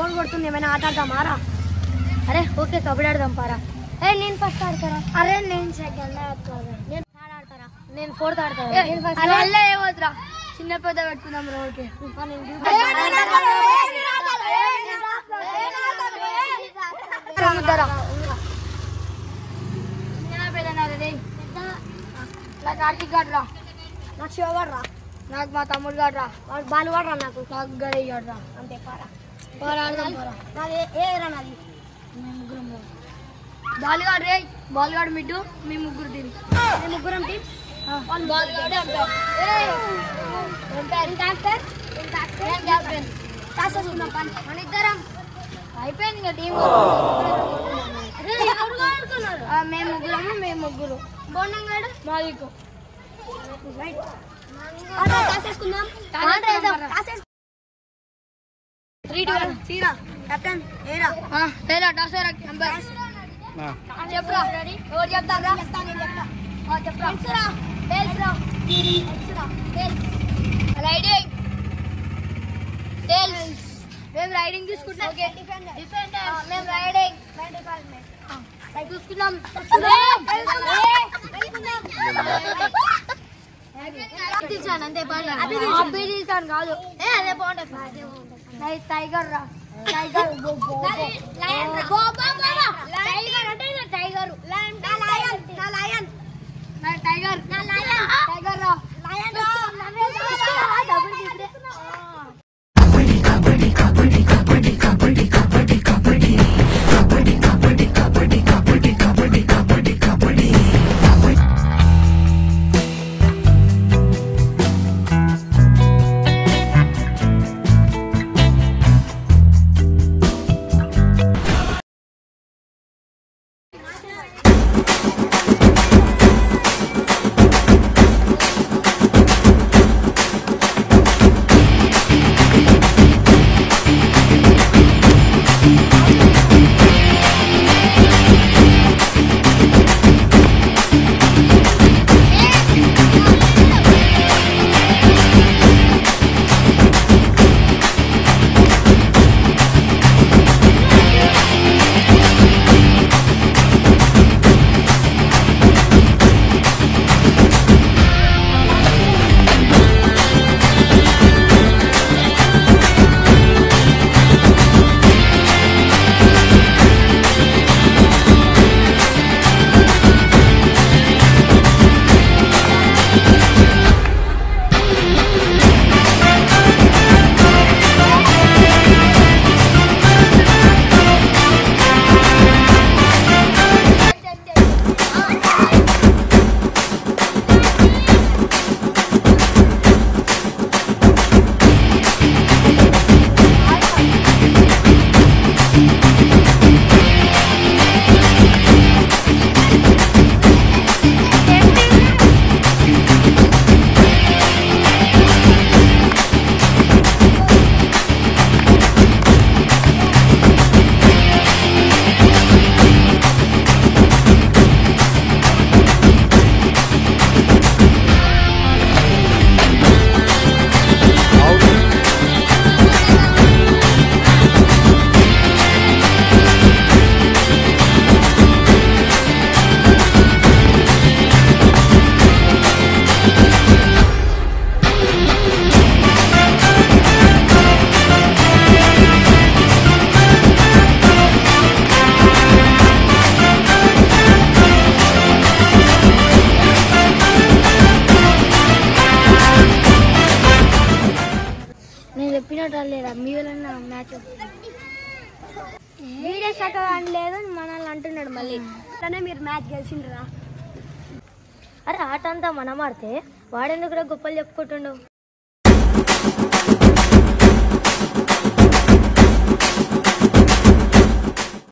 Bore కొడుతుంది ఏమైనా ఆట ఆడదామారా అరే ఓకే కబడ్డీ ఆడదాం పారా ఏ నేను ఫస్ట్ ఆడతారా? అరే నేను సెకండ్ ఆడతాను. నేను థర్డ్ ఆడతారా? నేను ఫోర్త్ ఆడతారా నేను ఫస్ట్ అరే అల్లే ఏమవుతురా చిన్న పెద్ద పెట్టుకుందాం రోడ్కి నాకు కార్తీక్ గారు రా. నాకు రా. నాకు మా తమ్ముడు గారు రా. వాడు బాలు వాడు రా నాకు. నాకు గరే గారు రా. అంతే పారా బాలుగాడు రే బాలుగాడు మిడ్డు మీ ముగ్గురు దీని మేము ముగ్గురం టీం వాళ్ళు బాలుగాడే అంటారు. ఇద్దరం అయిపోయింది ఇంకా టీం మేము ముగ్గురము మేము ముగ్గురు. రైట్. టాస్ వేసుకుందాం టాస్ వేద్దాం. టాస్ వేసుకుందాం త్రీ టూ సీరా కెప్టెన్ ఏరా ఏరా టాస్ ఏరా నెంబర్ చెప్పురా ఎవరు చెప్తారా ఆ, చెప్పురా తెలుసురా తెలుసురా తెలుసురా తెలుసు రైడింగ్ టేల్స్ మేము రైడింగ్ తీసుకుంటాం ఓకే డిఫెండర్ డిఫెండర్ మేము రైడింగ్ చూసుకుందాం తీసాను అంతే పాట అబ్బి తీసాను కాదు ఏ అదే బాగుంటుంది नहीं टाइगर टाइगर बोबो बोबो बोबो टाइगर మీరే సగం వీడియో లేదు మనల్ని అంటున్నాడు మళ్ళీ. అట్లనే మీరు మ్యాచ్ గెలిచిండ్రా. అరే ఆట అంతా మనం ఆడితే వాడెందుకు కూడా గొప్పలు చెప్పుకుంటుండవు